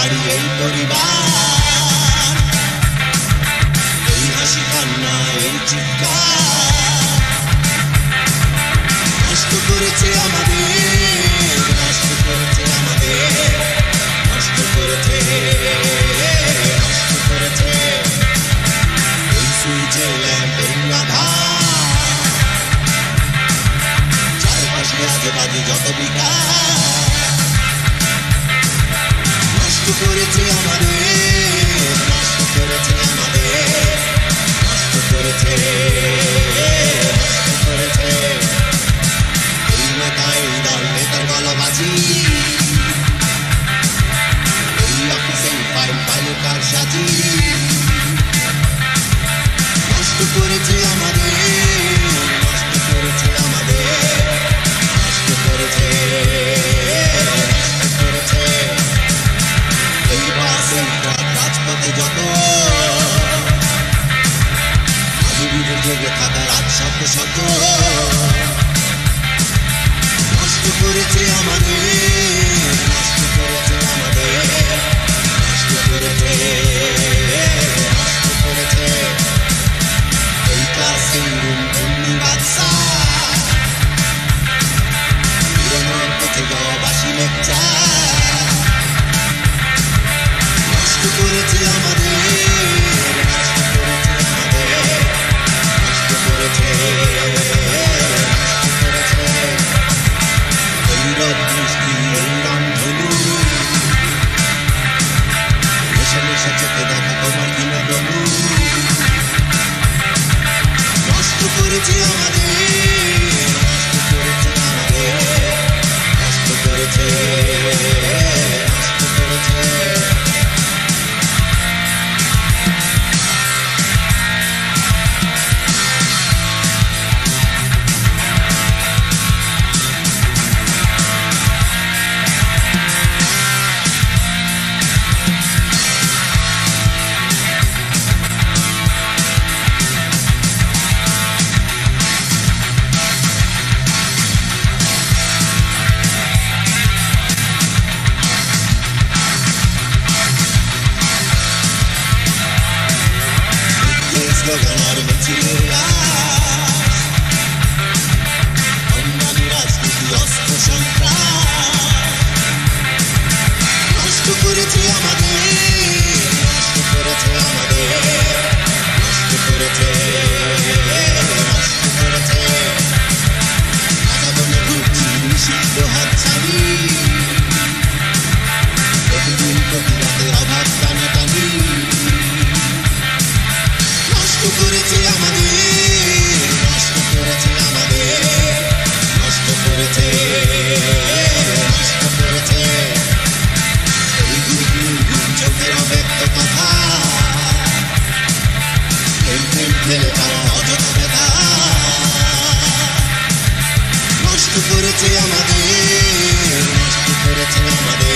আমারই এই পরিবার এই এই করেছে আমাদের করেছে আমাদের করেছে করেছে। এই যত বিকাশ করেছে আমাদের নষ্ট করেছে আমাদের নষ্ট করেছে নষ্ট করেছে এই নেতা এই দল নেতার গলাবাজি এই অফিসে ফাইল ফাইলে কার সাজি Hoş mu kureti She took it up looking at a empty room. করেছে আমাদের করেছে আমাদের